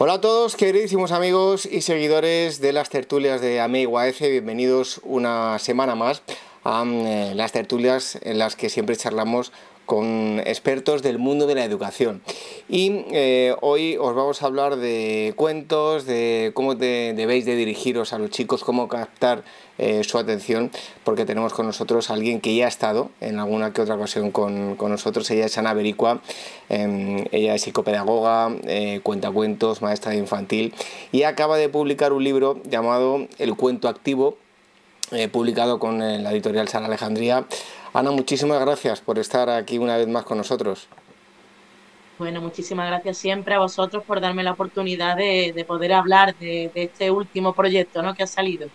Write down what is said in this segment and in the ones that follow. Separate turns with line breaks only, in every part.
Hola a todos, queridísimos amigos y seguidores de las tertulias de AMEIGUAF, bienvenidos una semana más a eh, las tertulias en las que siempre charlamos con expertos del mundo de la educación. Y eh, hoy os vamos a hablar de cuentos, de cómo debéis de dirigiros a los chicos, cómo captar eh, su atención, porque tenemos con nosotros a alguien que ya ha estado en alguna que otra ocasión con, nosotros. Ella es Ana Bericua, em, ella es psicopedagoga, eh, cuenta cuentos, maestra de infantil y acaba de publicar un libro llamado El cuento activo, publicado con la editorial San Alejandría Ana, muchísimas gracias por estar aquí una vez más con nosotros.
Bueno, muchísimas gracias siempre a vosotros por darme la oportunidad de, poder hablar de, este último proyecto ¿no? que ha salido.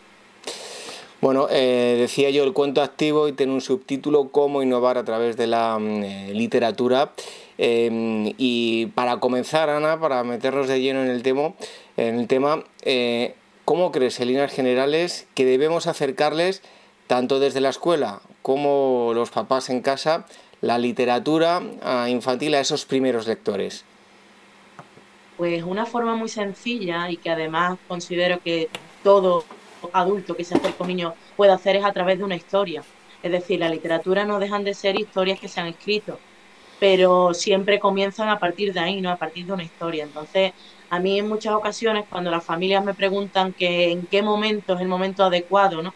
Bueno, eh, decía yo el cuento activo y tiene un subtítulo Cómo innovar a través de la mm, eh, literatura. Em, y para comenzar, Ana, para meternos de lleno en el tema, en el tema eh, ¿cómo crees en líneas generales que debemos acercarles tanto desde la escuela como los papás en casa, la literatura infantil a esos primeros lectores?
Pues una forma muy sencilla y que además considero que todo adulto que se acerca a un niño puede hacer es a través de una historia. Es decir, la literatura no dejan de ser historias que se han escrito, pero siempre comienzan a partir de ahí, ¿no? A partir de una historia. Entonces, a mí en muchas ocasiones, cuando las familias me preguntan que en qué momento es el momento adecuado, ¿no?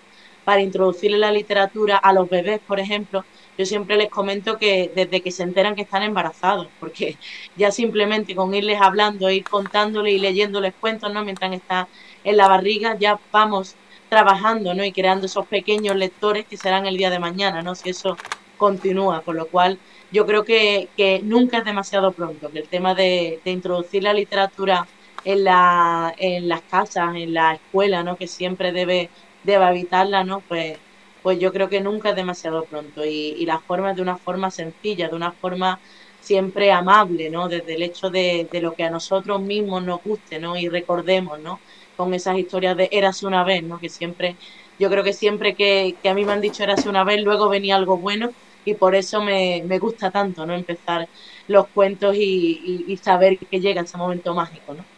Para introducirle la literatura a los bebés, por ejemplo, yo siempre les comento que desde que se enteran que están embarazados, porque ya simplemente con irles hablando, ir contándoles y leyéndoles cuentos, ¿no? Mientras están en la barriga, ya vamos trabajando, ¿no? Y creando esos pequeños lectores que serán el día de mañana, ¿no? Si eso continúa, con lo cual yo creo que, nunca es demasiado pronto, que el tema de, introducir la literatura en, la, en las casas, en la escuela, ¿no? Que siempre debe deba evitarla, ¿no? Pues, pues yo creo que nunca es demasiado pronto y, y la forma es de una forma sencilla, de una forma siempre amable, ¿no? Desde el hecho de, de, lo que a nosotros mismos nos guste, ¿no? Y recordemos, ¿no? Con esas historias de Érase una vez, ¿no? Que siempre, yo creo que siempre que, que a mí me han dicho Érase una vez, luego venía algo bueno y por eso me, me gusta tanto, ¿no? Empezar los cuentos y, y, y saber que llega ese momento mágico, ¿no?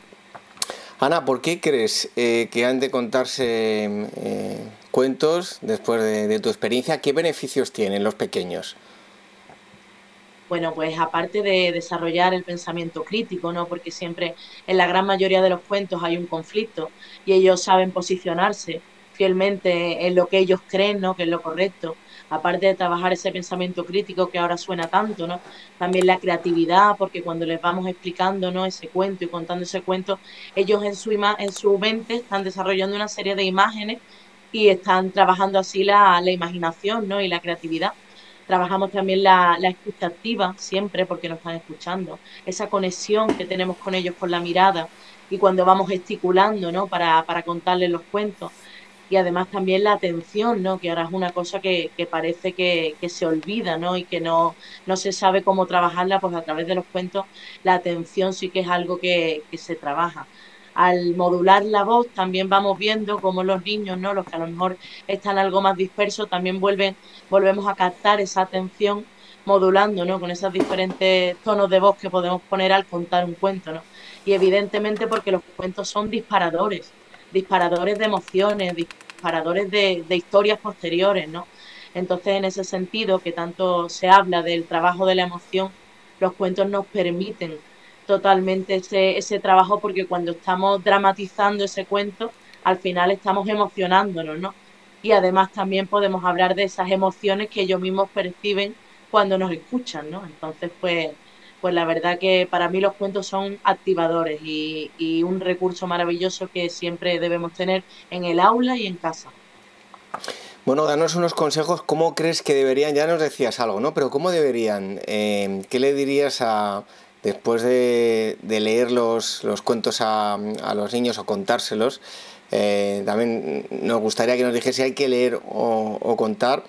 Ana, ¿por qué crees eh, que han de contarse eh, cuentos después de, tu experiencia? ¿Qué beneficios tienen los pequeños?
Bueno, pues aparte de desarrollar el pensamiento crítico, ¿no? Porque siempre en la gran mayoría de los cuentos hay un conflicto y ellos saben posicionarse fielmente en lo que ellos creen, ¿no? Que es lo correcto aparte de trabajar ese pensamiento crítico que ahora suena tanto, ¿no? También la creatividad, porque cuando les vamos explicando, ¿no? Ese cuento y contando ese cuento, ellos en su, en su mente están desarrollando una serie de imágenes y están trabajando así la, la imaginación, ¿no? Y la creatividad. Trabajamos también la, la escucha activa, siempre porque nos están escuchando. Esa conexión que tenemos con ellos con la mirada y cuando vamos gesticulando, ¿no? Para, para contarles los cuentos y además también la atención, ¿no? que ahora es una cosa que, parece que, se olvida ¿no? y que no, no se sabe cómo trabajarla, pues a través de los cuentos la atención sí que es algo que, se trabaja. Al modular la voz también vamos viendo cómo los niños, ¿no? los que a lo mejor están algo más dispersos, también vuelven, volvemos a captar esa atención modulando ¿no? con esos diferentes tonos de voz que podemos poner al contar un cuento. ¿no? Y evidentemente porque los cuentos son disparadores disparadores de emociones, disparadores de, historias posteriores, ¿no? Entonces, en ese sentido, que tanto se habla del trabajo de la emoción, los cuentos nos permiten totalmente ese, ese trabajo porque cuando estamos dramatizando ese cuento, al final estamos emocionándonos, ¿no? Y además también podemos hablar de esas emociones que ellos mismos perciben cuando nos escuchan, ¿no? Entonces, pues, pues la verdad que para mí los cuentos son activadores y, un recurso maravilloso que siempre debemos tener en el aula y en casa.
Bueno, danos unos consejos, ¿cómo crees que deberían, ya nos decías algo, ¿no? Pero ¿cómo deberían, eh, qué le dirías a, después de, leer los, cuentos a, los niños o contárselos, eh, también nos gustaría que nos dijese si hay que leer o, contar.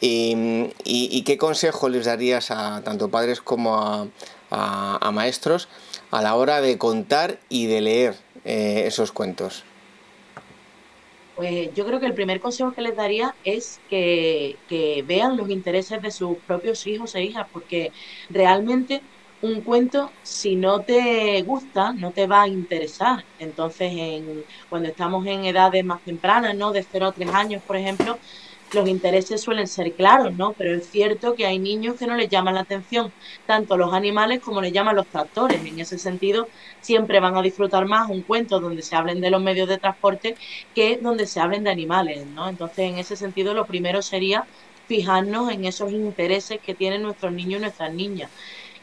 Y, qué consejo les darías a tanto padres como a, a, maestros a la hora de contar y de leer eh, esos cuentos?
Pues yo creo que el primer consejo que les daría es que, vean los intereses de sus propios hijos e hijas, porque realmente un cuento, si no te gusta, no te va a interesar. Entonces, en, cuando estamos en edades más tempranas, ¿no? De 0 a 3 años, por ejemplo, los intereses suelen ser claros, ¿no? Pero es cierto que hay niños que no les llaman la atención tanto los animales como les llaman los tractores. En ese sentido, siempre van a disfrutar más un cuento donde se hablen de los medios de transporte que donde se hablen de animales, ¿no? Entonces, en ese sentido, lo primero sería fijarnos en esos intereses que tienen nuestros niños y nuestras niñas.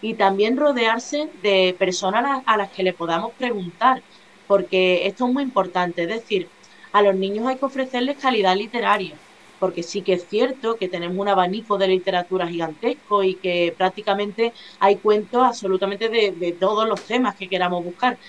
Y también rodearse de personas a las que le podamos preguntar, porque esto es muy importante. Es decir, a los niños hay que ofrecerles calidad literaria porque sí que es cierto que tenemos un abanico de literatura gigantesco y que prácticamente hay cuentos absolutamente de, todos los temas que queramos buscar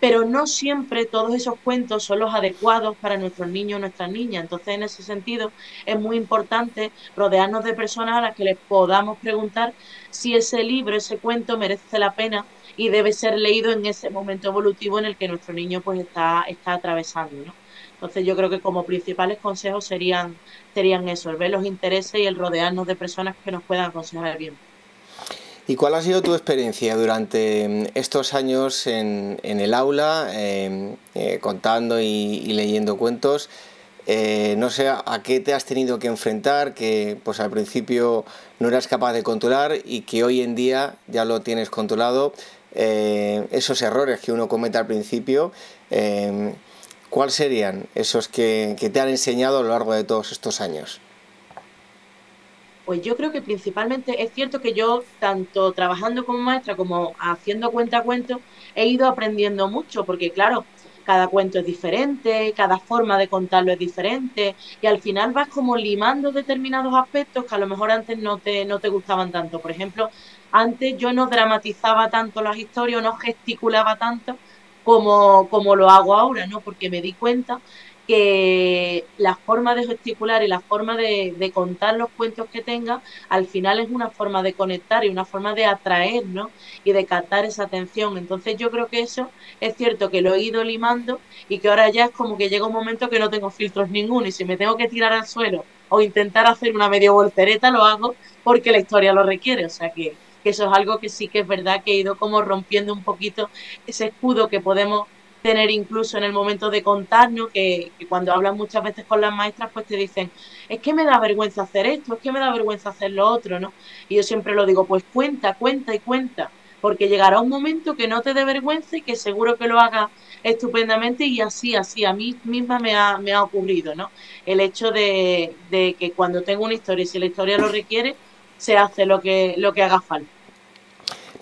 pero no siempre todos esos cuentos son los adecuados para nuestros niños o nuestras niñas. Entonces, en ese sentido, es muy importante rodearnos de personas a las que les podamos preguntar si ese libro, ese cuento merece la pena y debe ser leído en ese momento evolutivo en el que nuestro niño pues está, está atravesando. Entonces yo creo que como principales consejos serían, serían eso, el ver los intereses y el rodearnos de personas que nos puedan aconsejar bien.
¿Y cuál ha sido tu experiencia durante mm, estos años en, el aula, em, eh, contando y, leyendo cuentos? Eh, no sé a qué te has tenido que enfrentar, que pues al principio no eras capaz de controlar y que hoy en día ya lo tienes controlado. Eh, esos errores que uno comete al principio, em, ¿cuáles serían esos que, te han enseñado a lo largo de todos estos años?
Pues yo creo que principalmente es cierto que yo, tanto trabajando como maestra como haciendo cuenta a cuento, he ido aprendiendo mucho, porque claro, cada cuento es diferente, cada forma de contarlo es diferente, y al final vas como limando determinados aspectos que a lo mejor antes no te, no te gustaban tanto. Por ejemplo, antes yo no dramatizaba tanto las historias, no gesticulaba tanto, como, como lo hago ahora, ¿no? Porque me di cuenta que la forma de gesticular y la forma de, de, contar los cuentos que tenga, al final es una forma de conectar y una forma de atraer, ¿no? Y de captar esa atención. Entonces yo creo que eso es cierto que lo he ido limando y que ahora ya es como que llega un momento que no tengo filtros ninguno y si me tengo que tirar al suelo o intentar hacer una medio voltereta, lo hago porque la historia lo requiere. O sea que que eso es algo que sí que es verdad que he ido como rompiendo un poquito ese escudo que podemos tener incluso en el momento de contarnos, que, que, cuando hablas muchas veces con las maestras, pues te dicen, es que me da vergüenza hacer esto, es que me da vergüenza hacer lo otro, ¿no? Y yo siempre lo digo, pues cuenta, cuenta y cuenta, porque llegará un momento que no te dé vergüenza y que seguro que lo hagas estupendamente y así, así, a mí misma me ha, me ha ocurrido, ¿no? El hecho de, de que cuando tengo una historia si la historia lo requiere, se hace lo que, lo que haga falta.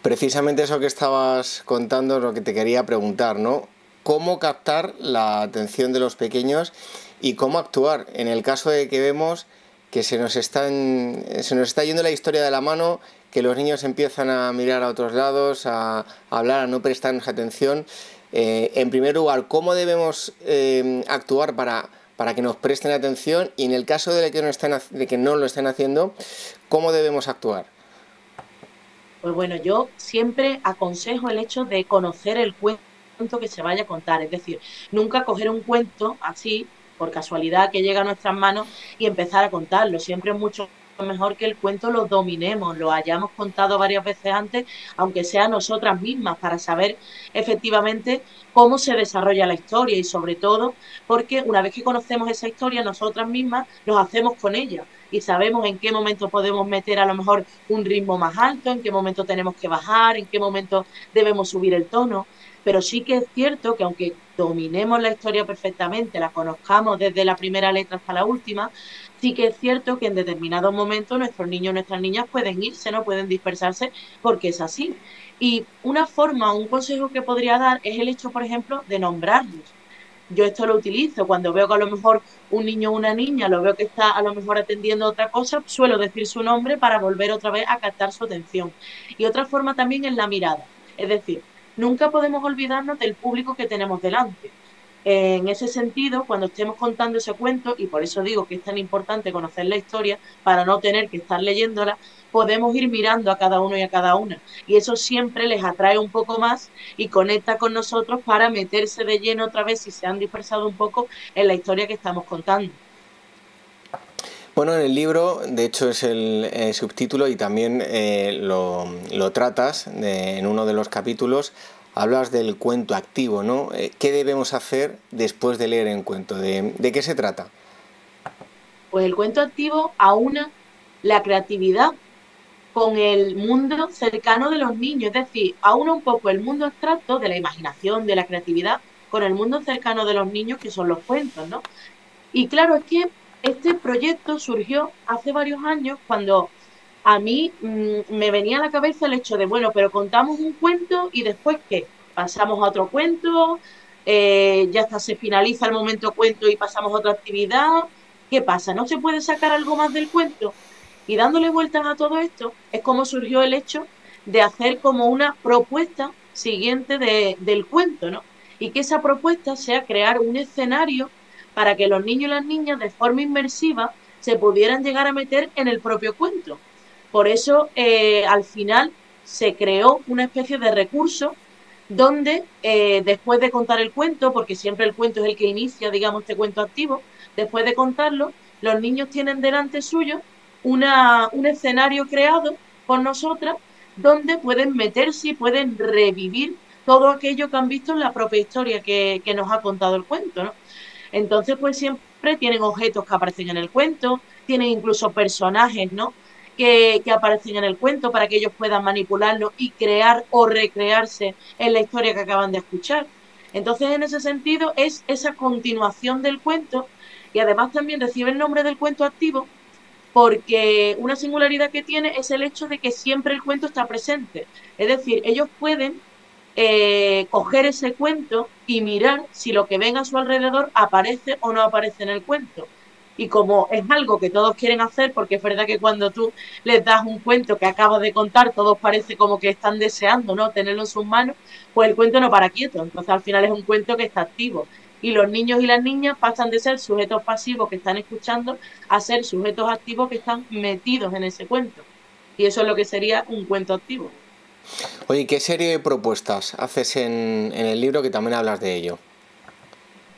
Precisamente eso que estabas contando es lo que te quería preguntar, ¿no? ¿Cómo captar la atención de los pequeños y cómo actuar en el caso de que vemos que se nos, están, se nos está yendo la historia de la mano, que los niños empiezan a mirar a otros lados, a, hablar, a no prestarnos atención? Eh, en primer lugar, ¿cómo debemos eh, actuar para para que nos presten atención y en el caso de que no, estén, de que no lo estén haciendo, ¿cómo debemos actuar?
Pues bueno, yo siempre aconsejo el hecho de conocer el cuento que se vaya a contar, es decir, nunca coger un cuento así por casualidad que llega a nuestras manos y empezar a contarlo. Siempre es mucho mejor que el cuento lo dominemos, lo hayamos contado varias veces antes, aunque sea nosotras mismas, para saber efectivamente cómo se desarrolla la historia y sobre todo porque una vez que conocemos esa historia, nosotras mismas nos hacemos con ella y sabemos en qué momento podemos meter a lo mejor un ritmo más alto, en qué momento tenemos que bajar, en qué momento debemos subir el tono. Pero sí que es cierto que aunque dominemos la historia perfectamente, la conozcamos desde la primera letra hasta la última, sí que es cierto que en determinados momentos nuestros niños, nuestras niñas pueden irse, no pueden dispersarse porque es así. Y una forma, un consejo que podría dar es el hecho, por ejemplo, de nombrarlos. Yo esto lo utilizo cuando veo que a lo mejor un niño o una niña lo veo que está a lo mejor atendiendo otra cosa, suelo decir su nombre para volver otra vez a captar su atención. Y otra forma también es la mirada. Es decir, nunca podemos olvidarnos del público que tenemos delante en ese sentido, cuando estemos contando ese cuento, y por eso digo que es tan importante conocer la historia para no tener que estar leyéndola, podemos ir mirando a cada uno y a cada una. Y eso siempre les atrae un poco más y conecta con nosotros para meterse de lleno otra vez si se han dispersado un poco en la historia que estamos contando.
Bueno, en el libro, de hecho, es el, subtítulo y también eh, lo, tratas en uno de los capítulos. Hablas del cuento activo, ¿no? Eh, ¿Qué debemos hacer después de leer el cuento? ¿De, ¿De qué se trata?
Pues el cuento activo aúna la creatividad con el mundo cercano de los niños, es decir, aúna un poco el mundo abstracto de la imaginación, de la creatividad, con el mundo cercano de los niños que son los cuentos, ¿no? Y claro, es que este proyecto surgió hace varios años cuando a mí mm, me venía a la cabeza el hecho de, bueno, pero contamos un cuento y después qué? Pasamos a otro cuento, eh, ya hasta se finaliza el momento cuento y pasamos a otra actividad. ¿Qué pasa? ¿No se puede sacar algo más del cuento? Y dándole vueltas a todo esto, es como surgió el hecho de hacer como una propuesta siguiente del cuento, ¿no? Y que esa propuesta sea crear un escenario para que los niños y las niñas de forma inmersiva se pudieran llegar a meter en el propio cuento. Por eso, eh, al final, se creó una especie de recurso donde, eh, después de contar el cuento, porque siempre el cuento es el que inicia, digamos, este cuento activo, después de contarlo, los niños tienen delante suyo una, un escenario creado por nosotras donde pueden meterse y pueden revivir todo aquello que han visto en la propia historia que, que nos ha contado el cuento, ¿no? Entonces, pues siempre tienen objetos que aparecen en el cuento, tienen incluso personajes, ¿no? Que, aparecen en el cuento para que ellos puedan manipularlo y crear o recrearse en la historia que acaban de escuchar. Entonces, en ese sentido, es esa continuación del cuento y además también recibe el nombre del cuento activo porque una singularidad que tiene es el hecho de que siempre el cuento está presente. Es decir, ellos pueden eh, coger ese cuento y mirar si lo que ven a su alrededor aparece o no aparece en el cuento. Y como es algo que todos quieren hacer, porque es verdad que cuando tú les das un cuento que acabas de contar, todos parece como que están deseando no tenerlo en sus manos, pues el cuento no para quieto. Entonces al final es un cuento que está activo. Y los niños y las niñas pasan de ser sujetos pasivos que están escuchando a ser sujetos activos que están metidos en ese cuento. Y eso es lo que sería un cuento activo.
Oye, ¿qué serie de propuestas haces en, el libro que también hablas de ello?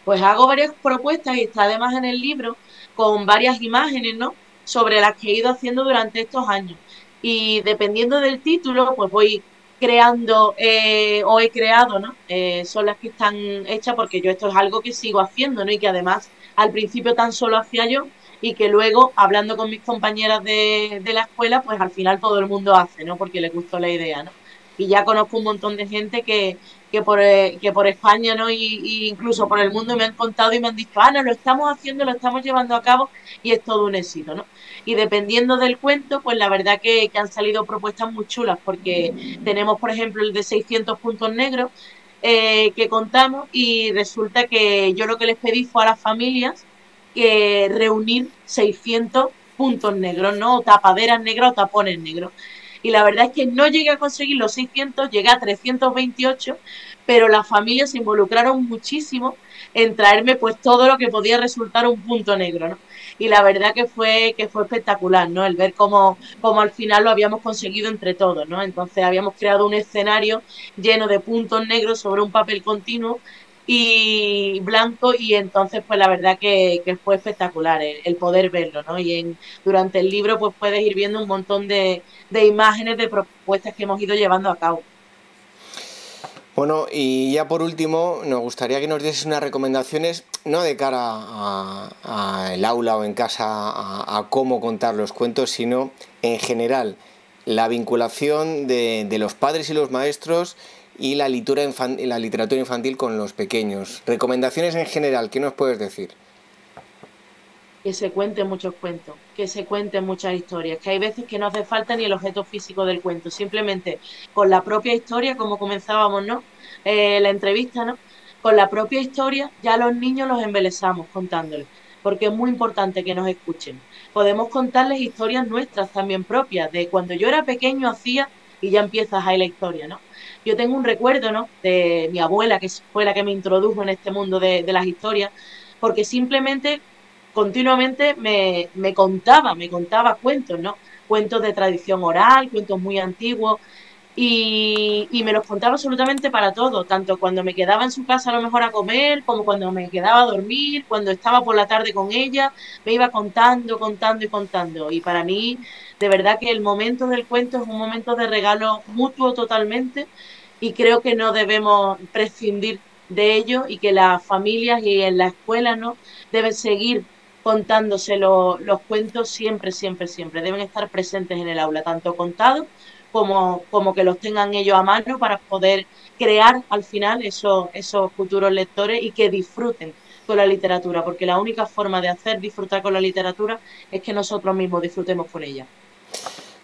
Pues hago varias propuestas y está además en el libro con varias imágenes, ¿no? Sobre las que he ido haciendo durante estos años. Y dependiendo del título, pues voy creando eh, o he creado, ¿no? Eh, son las que están hechas porque yo esto es algo que sigo haciendo, ¿no? Y que además al principio tan solo hacía yo y que luego, hablando con mis compañeras de, la escuela, pues al final todo el mundo hace, ¿no? Porque le gustó la idea, ¿no? Y ya conozco un montón de gente que, que, por, eh, que por España ¿no? Y, incluso por el mundo me han contado y me han dicho, Ana, lo estamos haciendo, lo estamos llevando a cabo y es todo un éxito, ¿no? Y dependiendo del cuento, pues la verdad que, que han salido propuestas muy chulas, porque tenemos, por ejemplo, el de 600 puntos negros eh, que contamos y resulta que yo lo que les pedí fue a las familias que reunir 600 puntos negros, ¿no? O tapaderas negras o tapones negros y la verdad es que no llegué a conseguir los 600, llegué a 328, pero las familias se involucraron muchísimo en traerme pues todo lo que podía resultar un punto negro, ¿no? Y la verdad que fue, que fue espectacular, ¿no? El ver cómo, cómo al final lo habíamos conseguido entre todos, ¿no? Entonces habíamos creado un escenario lleno de puntos negros sobre un papel continuo y blanco y entonces pues la verdad que, fue espectacular el, poder verlo, ¿no? Y en, durante el libro pues puedes ir viendo un montón de, imágenes, de propuestas que hemos ido llevando a cabo.
Bueno, y ya por último, nos gustaría que nos dieses unas recomendaciones, no de cara al aula o en casa a, cómo contar los cuentos, sino en general la vinculación de, de los padres y los maestros y la la literatura infantil con los pequeños. Recomendaciones en general, ¿qué nos puedes decir?
Que se cuenten muchos cuentos, que se cuenten muchas historias, que hay veces que no hace falta ni el objeto físico del cuento, simplemente con la propia historia, como comenzábamos, ¿no? Eh, la entrevista, ¿no? Con la propia historia ya los niños los embelezamos contándoles, porque es muy importante que nos escuchen. Podemos contarles historias nuestras también propias, de cuando yo era pequeño hacía y ya empiezas ahí la historia, ¿no? Yo tengo un recuerdo, ¿no? De mi abuela, que fue la que me introdujo en este mundo de, las historias, porque simplemente continuamente me, contaba, me contaba cuentos, ¿no? Cuentos de tradición oral, cuentos muy antiguos, y, me los contaba absolutamente para todo, tanto cuando me quedaba en su casa a lo mejor a comer, como cuando me quedaba a dormir, cuando estaba por la tarde con ella, me iba contando, contando y contando. Y para mí, de verdad que el momento del cuento es un momento de regalo mutuo totalmente y creo que no debemos prescindir de ello y que las familias y en la escuela ¿no? deben seguir contándose los cuentos siempre, siempre, siempre. Deben estar presentes en el aula, tanto contados como, como que los tengan ellos a mano para poder crear al final esos, esos futuros lectores y que disfruten con la literatura, porque la única forma de hacer disfrutar con la literatura es que nosotros mismos disfrutemos con ella.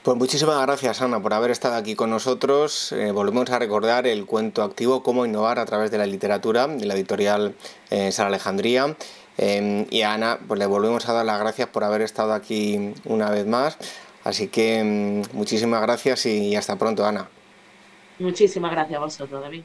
Pues muchísimas gracias Ana por haber estado aquí con nosotros. Eh, volvemos a recordar el cuento activo, cómo innovar a través de la literatura, de la editorial eh, Sara Alejandría. Eh, y a Ana, pues le volvemos a dar las gracias por haber estado aquí una vez más. Así que mm, muchísimas gracias y hasta pronto, Ana.
Muchísimas gracias a vosotros, David.